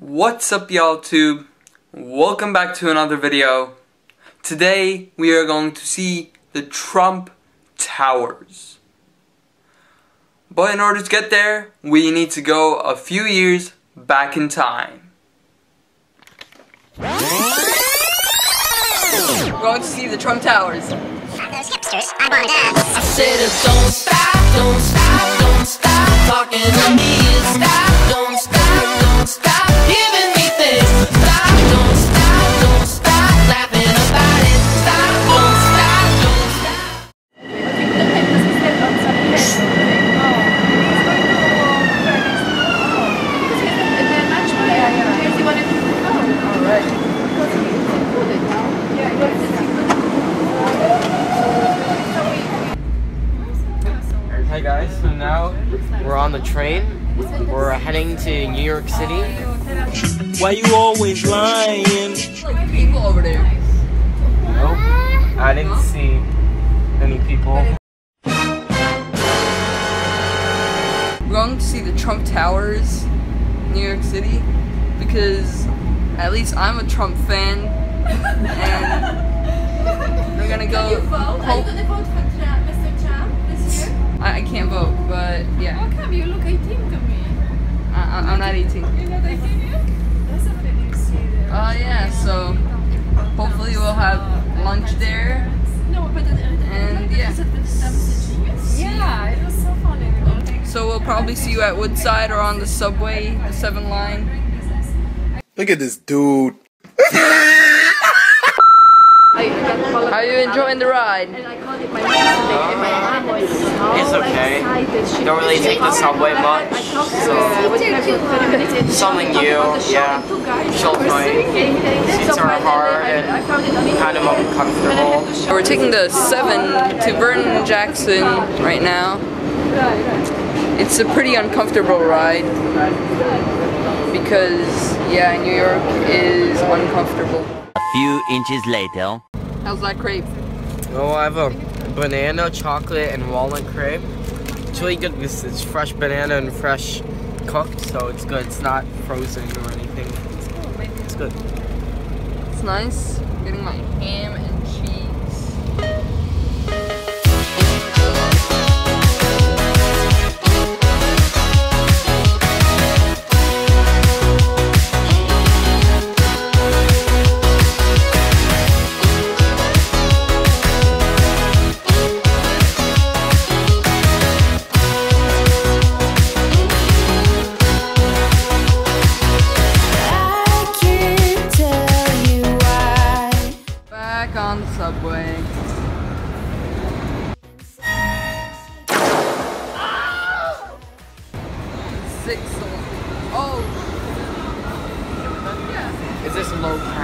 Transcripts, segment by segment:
What's up y'all tube? Welcome back to another video. Today we are going to see the Trump Towers. But in order to get there, we need to go a few years back in time. We're going to see the Trump Towers. Those hipsters, I wanna dance. I said, don't stop, don't stop, don't stop talking to me. Stop, don't stop, don't stop we're on the train. We're heading to New York City. Why you always lying? People over there. Nope, I didn't see any people. We're going to see the Trump Towers, New York City, because at least I'm a Trump fan, and yeah, How come you look 18 to me? I, I- I'm not 18. You're not 18 yet? That's a pretty serious. Uh, yeah, so hopefully we'll have lunch there. No, but And, yeah. Yeah, it was so funny. So we'll probably see you at Woodside or on the subway, the 7 line. Look at this dude. Are you enjoying the ride? It's okay. Don't really take the subway much, so something new, yeah. Feels my seats are hard and kind of uncomfortable. We're taking the 7 to Vernon Jackson right now. It's a pretty uncomfortable ride because, yeah, New York is uncomfortable. A few inches later. How's that crepe? Oh, I have a banana, chocolate, and walnut crepe. It's really good because it's fresh banana and fresh cooked, so it's good. It's not frozen or anything. It's good. It's nice. I'm getting my ham and cheese.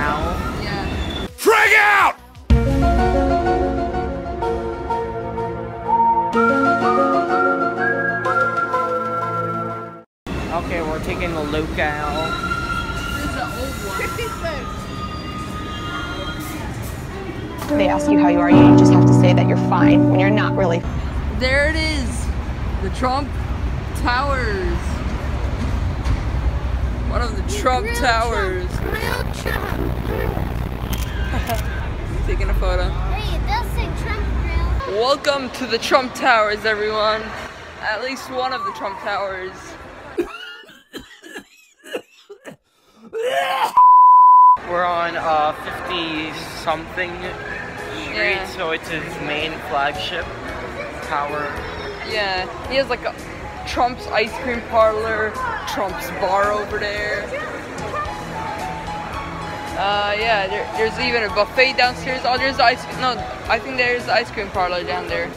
This locale? Yeah. Frag out! Okay, we're taking the locale. This is the old one. They ask you how you are, you just have to say that you're fine when you're not really. There it is. The Trump Towers. One of the Trump Towers. Taking a photo. Hey, it does say Trump grill. Welcome to the Trump Towers, everyone. At least one of the Trump Towers. We're on uh 50 something street, Yeah. so it's his main flagship tower. Yeah, he has like a Trump's ice cream parlor, Trump's bar over there. Uh, yeah, there, there's even a buffet downstairs. Oh, there's the ice. No, I think there's the ice cream parlor down there.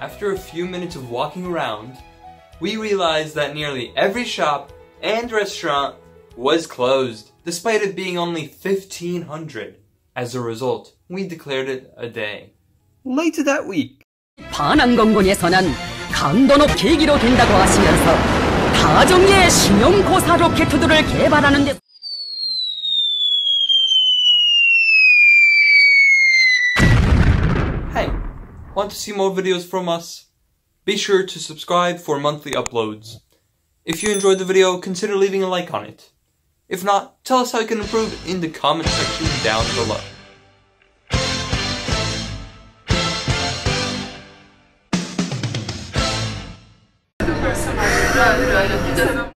After a few minutes of walking around, we realized that nearly every shop and restaurant was closed, despite it being only 1500. As a result, we declared it a day. Later that week, 반항공군에서는 강도 높이 기로 된다고 하시면서 다종류의 신형 고사 로켓들을 개발하는 데 hey, Want to see more videos from us? Be sure to subscribe for monthly uploads. If you enjoyed the video, consider leaving a like on it. If not, tell us how you can improve in the comment section down below.